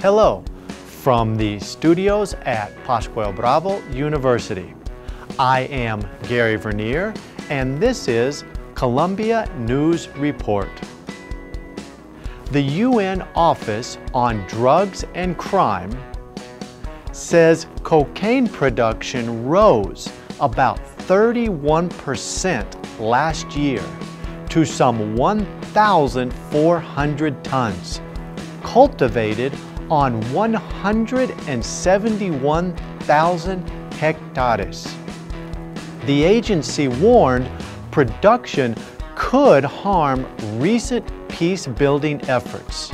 Hello from the studios at Pascual Bravo University. I am Gary Vernier and this is Colombia News Report. The UN Office on Drugs and Crime says cocaine production rose about 31% last year to some 1,400 tons, cultivated on 171,000 hectares. The agency warned production could harm recent peace-building efforts.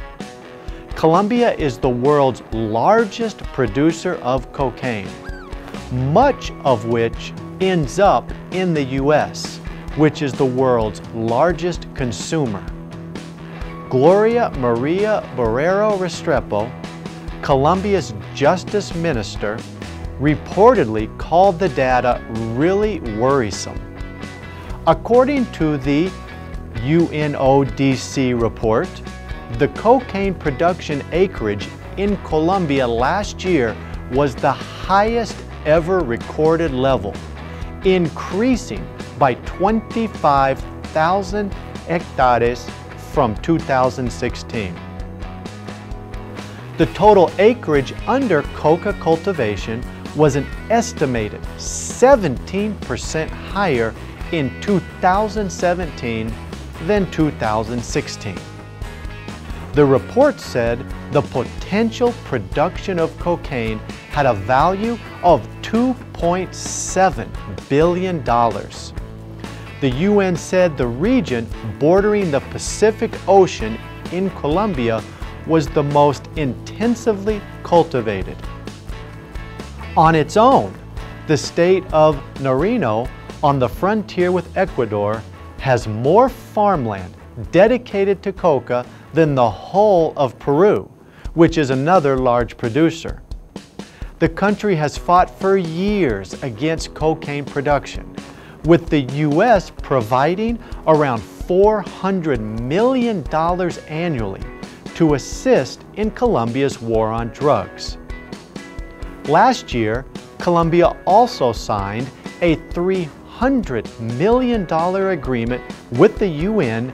Colombia is the world's largest producer of cocaine, much of which ends up in the U.S., which is the world's largest consumer. Gloria Maria Borrero Restrepo, Colombia's justice minister, reportedly called the data really worrisome. According to the UNODC report, the cocaine production acreage in Colombia last year was the highest ever recorded level, increasing by 25,000 hectares from 2016. The total acreage under coca cultivation was an estimated 17% higher in 2017 than 2016. The report said the potential production of cocaine had a value of $2.7 billion. The UN said the region bordering the Pacific Ocean in Colombia was the most intensively cultivated. On its own, the state of Nariño on the frontier with Ecuador has more farmland dedicated to coca than the whole of Peru, which is another large producer. The country has fought for years against cocaine production, with the U.S. providing around $400 million annually to assist in Colombia's war on drugs. Last year, Colombia also signed a $300 million agreement with the UN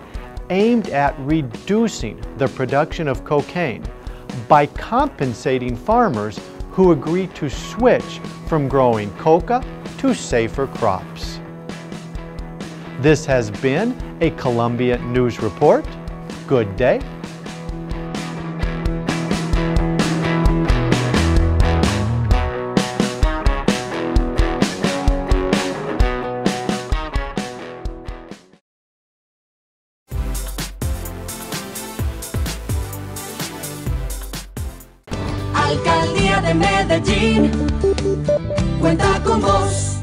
aimed at reducing the production of cocaine by compensating farmers who agree to switch from growing coca to safer crops. This has been a Colombia News Report. Good day. Alcaldía de Medellín cuenta con vos.